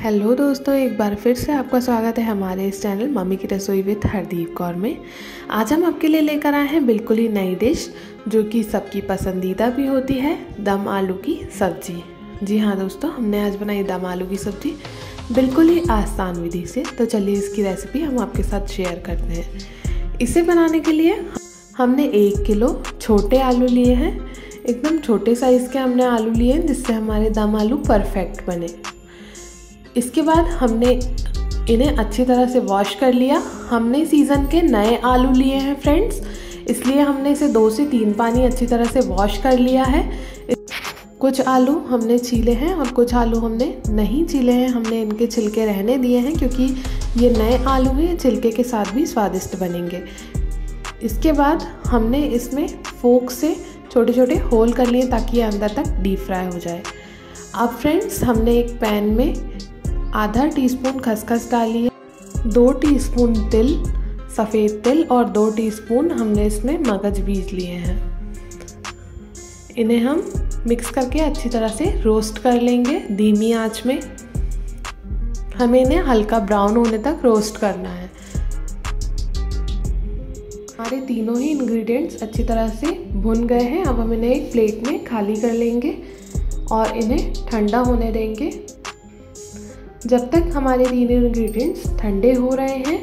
Hello दोस्तों, एक बार फिर से आपका स्वागत है हमारे इस चैनल मम्मी की रसोई विद हरदीप कौर में। आज हम आपके लिए लेकर आए हैं बिल्कुल ही नई डिश, जो कि सबकी पसंदीदा भी होती है, दम आलू की सब्ज़ी। जी हाँ दोस्तों, हमने आज बनाई दम आलू की सब्ज़ी बिल्कुल ही आसान विधि से। तो चलिए इसकी रेसिपी हम आपके साथ शेयर करते हैं। इसे बनाने के लिए हमने एक किलो छोटे आलू लिए हैं। एकदम छोटे साइज़ के हमने आलू लिए हैं, जिससे हमारे दम आलू परफेक्ट बने। इसके बाद हमने इन्हें अच्छी तरह से वॉश कर लिया। हमने सीज़न के नए आलू लिए हैं फ्रेंड्स इसलिए हमने इसे दो से तीन पानी अच्छी तरह से वॉश कर लिया है। कुछ आलू हमने छीले हैं और कुछ आलू हमने नहीं छीले हैं। हमने इनके छिलके रहने दिए हैं क्योंकि ये नए आलू हैं छिलके के साथ भी स्वादिष्ट बनेंगे। इसके बाद हमने इसमें फोक से छोटे छोटे होल कर लिए ताकि ये अंदर तक डीप फ्राई हो जाए। अब फ्रेंड्स हमने एक पैन में आधा टीस्पून खसखस डाली दो टीस्पून तिल, सफ़ेद तिल और दो टीस्पून हमने इसमें मगज बीज लिए हैं। इन्हें हम मिक्स करके अच्छी तरह से रोस्ट कर लेंगे धीमी आँच में। हमें इन्हें हल्का ब्राउन होने तक रोस्ट करना है। हमारे तीनों ही इंग्रेडिएंट्स अच्छी तरह से भुन गए हैं। अब हम इन्हें एक प्लेट में खाली कर लेंगे और इन्हें ठंडा होने देंगे। जब तक हमारे तीनों इंग्रेडिएंट्स ठंडे हो रहे हैं,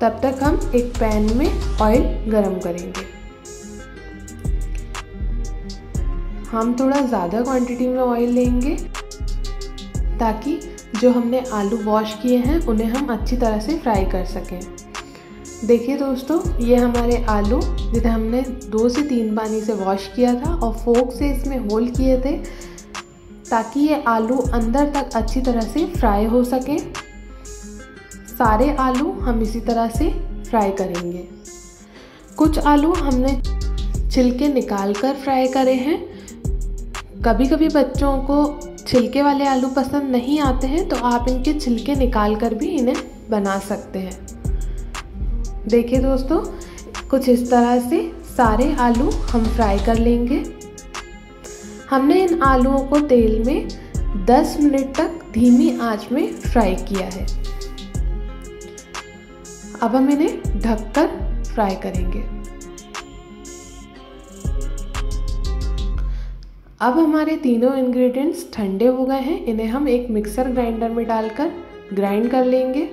तब तक हम एक पैन में ऑयल गरम करेंगे। हम थोड़ा ज़्यादा क्वांटिटी में ऑयल लेंगे, ताकि जो हमने आलू वॉश किए हैं, उन्हें हम अच्छी तरह से फ्राई कर सकें। देखिए दोस्तों, ये हमारे आलू, जिन्हें हमने दो से तीन पानी से वॉश किया था, और फोक से इसमें होल किए थे ताकि ये आलू अंदर तक अच्छी तरह से फ्राई हो सके। सारे आलू हम इसी तरह से फ्राई करेंगे। कुछ आलू हमने छिलके निकाल कर फ्राई करे हैं। कभी कभी बच्चों को छिलके वाले आलू पसंद नहीं आते हैं तो आप इनके छिलके निकाल कर भी इन्हें बना सकते हैं। देखिए दोस्तों, कुछ इस तरह से सारे आलू हम फ्राई कर लेंगे। हमने इन आलूओं को तेल में 10 मिनट तक धीमी आँच में फ्राई किया है। अब हम इन्हें ढककर फ्राई करेंगे। अब हमारे तीनों इंग्रेडिएंट्स ठंडे हो गए हैं। इन्हें हम एक मिक्सर ग्राइंडर में डालकर ग्राइंड कर लेंगे।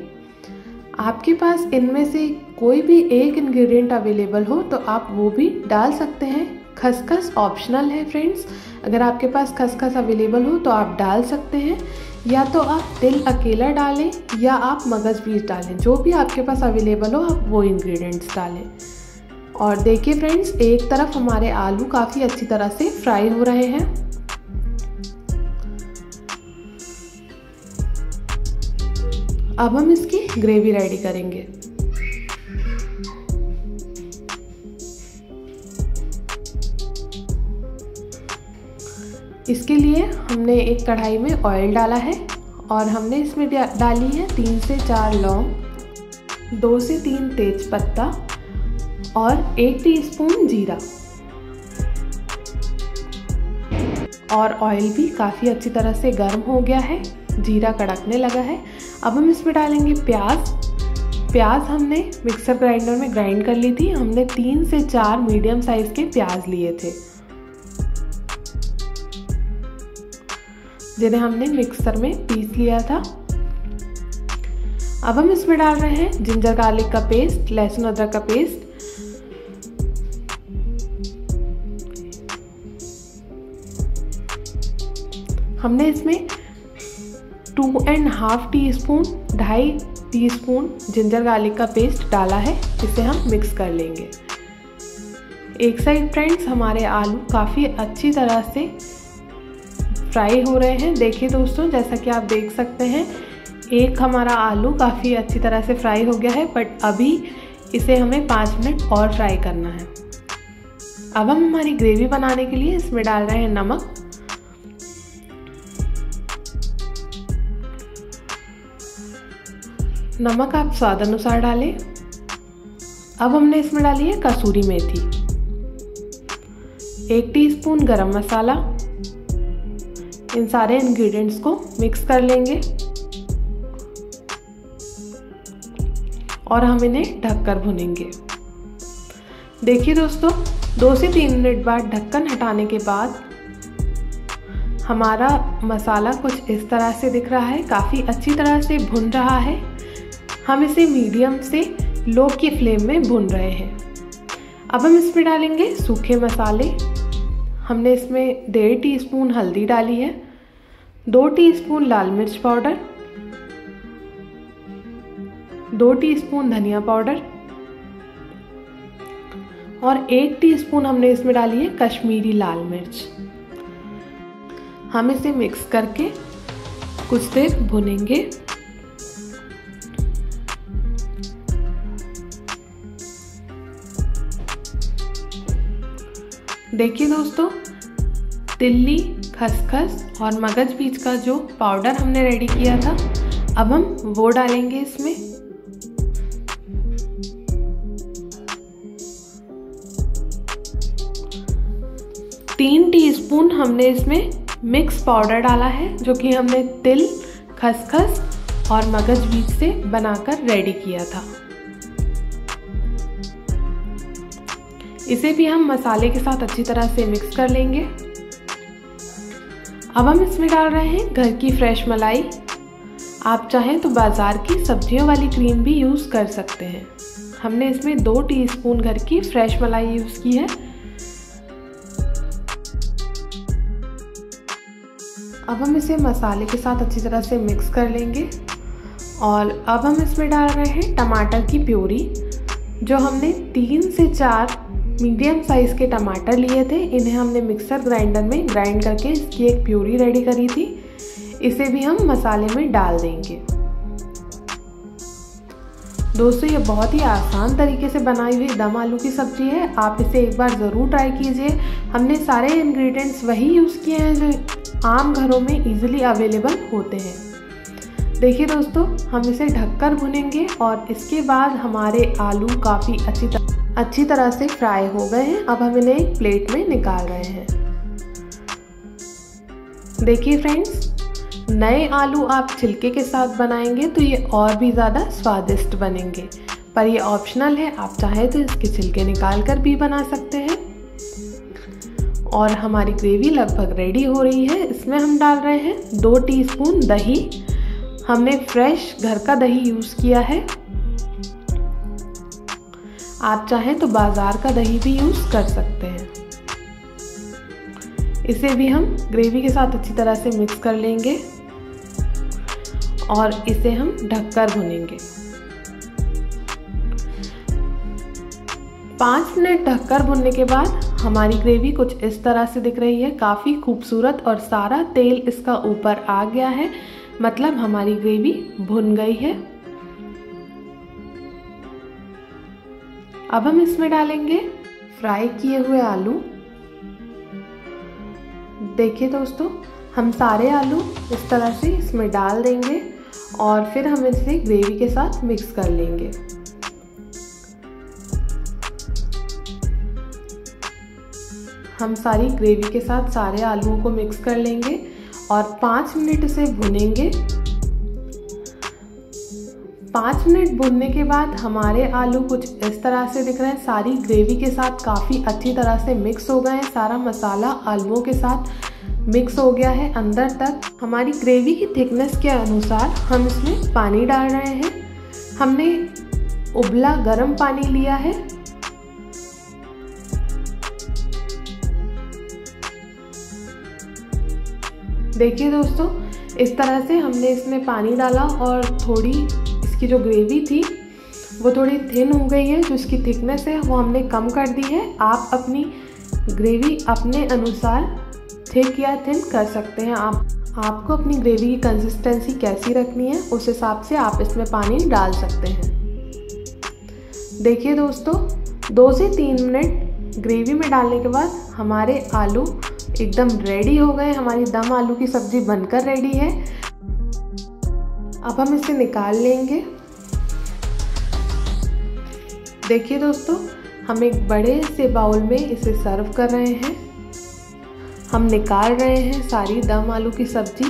आपके पास इनमें से कोई भी एक इंग्रेडिएंट अवेलेबल हो तो आप वो भी डाल सकते हैं। खसखस ऑप्शनल है फ्रेंड्स अगर आपके पास खसखस अवेलेबल हो तो आप डाल सकते हैं, या तो आप तिल अकेला डालें, या आप मगज़ बीज डालें। जो भी आपके पास अवेलेबल हो, आप वो इंग्रेडिएंट्स डालें। और देखिए फ्रेंड्स एक तरफ़ हमारे आलू काफ़ी अच्छी तरह से फ्राई हो रहे हैं। अब हम इसकी ग्रेवी रेडी करेंगे। इसके लिए हमने एक कढ़ाई में ऑयल डाला है और हमने इसमें डाली है तीन से चार लौंग, दो से तीन तेज पत्ता और एक टीस्पून जीरा। और ऑयल भी काफ़ी अच्छी तरह से गर्म हो गया है, जीरा कड़कने लगा है। अब हम इसमें डालेंगे प्याज। प्याज हमने मिक्सर ग्राइंडर में ग्राइंड कर ली थी। हमने तीन से चार मीडियम साइज़ के प्याज लिए थे। जिन्हें हमने मिक्सर में पीस लिया था। अब हम इसमें डाल रहे हैं जिंजर गार्लिक का पेस्ट लहसुन अदरक का पेस्ट हमने इसमें two and half teaspoon ढाई टी स्पून जिंजर गार्लिक का पेस्ट डाला है इसे हम मिक्स कर लेंगे। एक साइड फ्रेंड्स हमारे आलू काफ़ी अच्छी तरह से फ्राई हो रहे हैं। देखिए दोस्तों, जैसा कि आप देख सकते हैं, एक हमारा आलू काफ़ी अच्छी तरह से फ्राई हो गया है बट अभी इसे हमें पाँच मिनट और फ्राई करना है। अब हम हमारी ग्रेवी बनाने के लिए इसमें डाल रहे हैं नमक। नमक आप स्वाद अनुसार डालें। अब हमने इसमें डाली है कसूरी मेथी। एक टीस्पून गरम मसाला। इन सारे इंग्रेडिएंट्स को मिक्स कर लेंगे। और हम इन्हें ढककर भुनेंगे। देखिए दोस्तों, दो से तीन मिनट बाद ढक्कन हटाने के बाद हमारा मसाला कुछ इस तरह से दिख रहा है, काफ़ी अच्छी तरह से भुन रहा है। हम इसे मीडियम से लो की फ्लेम में भुन रहे हैं। अब हम इसमें डालेंगे सूखे मसाले। हमने इसमें डेढ़ टीस्पून हल्दी डाली है, दो टीस्पून लाल मिर्च पाउडर, दो टीस्पून धनिया पाउडर और एक टीस्पून हमने इसमें डाली है कश्मीरी लाल मिर्च। हम इसे मिक्स करके कुछ देर भुनेंगे। देखिए दोस्तों, तिल्ली, खसखस और मगज बीज का जो पाउडर हमने रेडी किया था, अब हम वो डालेंगे इसमें। तीन टीस्पून हमने इसमें मिक्स पाउडर डाला है, जो कि हमने तिल, खसखस और मगज बीज से बनाकर रेडी किया था। इसे भी हम मसाले के साथ अच्छी तरह से मिक्स कर लेंगे। अब हम इसमें डाल रहे हैं घर की फ्रेश मलाई। आप चाहें तो बाज़ार की सब्जियों वाली क्रीम भी यूज़ कर सकते हैं। हमने इसमें दो टीस्पून घर की फ्रेश मलाई यूज़ की है। अब हम इसे मसाले के साथ अच्छी तरह से मिक्स कर लेंगे। और अब हम इसमें डाल रहे हैं टमाटर की प्यूरी, जो हमने तीन से चार मीडियम साइज़ के टमाटर लिए थे। इन्हें हमने मिक्सर ग्राइंडर में ग्राइंड करके इसकी एक प्यूरी रेडी करी थी। इसे भी हम मसाले में डाल देंगे। दोस्तों, ये बहुत ही आसान तरीके से बनाई हुई दम आलू की सब्ज़ी है। आप इसे एक बार ज़रूर ट्राई कीजिए। हमने सारे इंग्रेडिएंट्स वही यूज़ किए हैं जो आम घरों में इजीली अवेलेबल होते हैं। देखिए दोस्तों, हम इसे ढककर भुनेंगे और इसके बाद हमारे आलू काफ़ी अच्छी तरह अच्छी तरह से फ्राई हो गए हैं। अब हम इन्हें एक प्लेट में निकाल रहे हैं। देखिए फ्रेंड्स, नए आलू आप छिलके के साथ बनाएँगे तो ये और भी ज़्यादा स्वादिष्ट बनेंगे। पर ये ऑप्शनल है, आप चाहे तो इसके छिलके निकाल कर भी बना सकते हैं। और हमारी ग्रेवी लगभग रेडी हो रही है। इसमें हम डाल रहे हैं दो टीस्पून दही। हमने फ्रेश घर का दही यूज़ किया है। आप चाहें तो बाज़ार का दही भी यूज़ कर सकते हैं। इसे भी हम ग्रेवी के साथ अच्छी तरह से मिक्स कर लेंगे और इसे हम ढककर भुनेंगे। पाँच मिनट ढककर भुनने के बाद हमारी ग्रेवी कुछ इस तरह से दिख रही है। काफ़ी खूबसूरत और सारा तेल इसका ऊपर आ गया है। मतलब हमारी ग्रेवी भुन गई है। अब हम इसमें डालेंगे फ्राई किए हुए आलू। देखिए दोस्तों, हम सारे आलू इस तरह से इसमें डाल देंगे और फिर हम इसे ग्रेवी के साथ मिक्स कर लेंगे। हम सारी ग्रेवी के साथ सारे आलूओं को मिक्स कर लेंगे और पाँच मिनट इसे भुनेंगे। पाँच मिनट भुनने के बाद हमारे आलू कुछ इस तरह से दिख रहे हैं। सारी ग्रेवी के साथ काफ़ी अच्छी तरह से मिक्स हो गए हैं। सारा मसाला आलुओं के साथ मिक्स हो गया है अंदर तक। हमारी ग्रेवी की थिकनेस के अनुसार हम इसमें पानी डाल रहे हैं। हमने उबला गर्म पानी लिया है। देखिए दोस्तों, इस तरह से हमने इसमें पानी डाला और थोड़ी इसकी जो ग्रेवी थी, वो थोड़ी थिन हो गई है, जो इसकी थिकनेस है, वो हमने कम कर दी है। आप अपनी ग्रेवी अपने अनुसार थिक या थिन कर सकते हैं। आप, आपको अपनी ग्रेवी की कंसिस्टेंसी कैसी रखनी है, उस हिसाब से आप इसमें पानी डाल सकते हैं। देखिए दोस्तों, दो से तीन मिनट ग्रेवी में डालने के बाद हमारे आलू एकदम रेडी हो गए। हमारी दम आलू की सब्ज़ी बनकर रेडी है। अब हम इसे निकाल लेंगे। देखिए दोस्तों, हम एक बड़े से बाउल में इसे सर्व कर रहे हैं। हम निकाल रहे हैं सारी दम आलू की सब्ज़ी।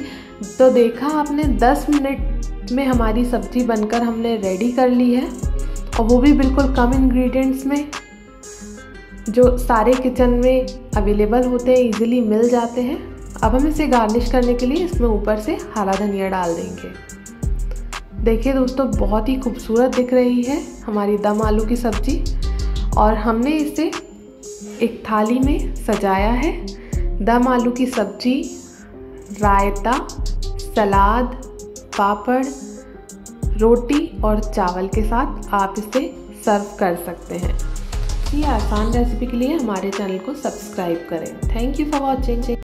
तो देखा आपने 10 मिनट में हमारी सब्ज़ी बनकर हमने रेडी कर ली है। और वो भी बिल्कुल कम इंग्रेडिएंट्स में, जो सारे किचन में अवेलेबल होते हैं इजीली मिल जाते हैं। अब हम इसे गार्निश करने के लिए इसमें ऊपर से हरा धनिया डाल देंगे। देखिए दोस्तों, बहुत ही खूबसूरत दिख रही है हमारी दम आलू की सब्ज़ी। और हमने इसे एक थाली में सजाया है। दम आलू की सब्ज़ी, रायता, सलाद, पापड़, रोटी और चावल के साथ आप इसे सर्व कर सकते हैं। ये आसान रेसिपी के लिए हमारे चैनल को सब्सक्राइब करें। Thank you for watching.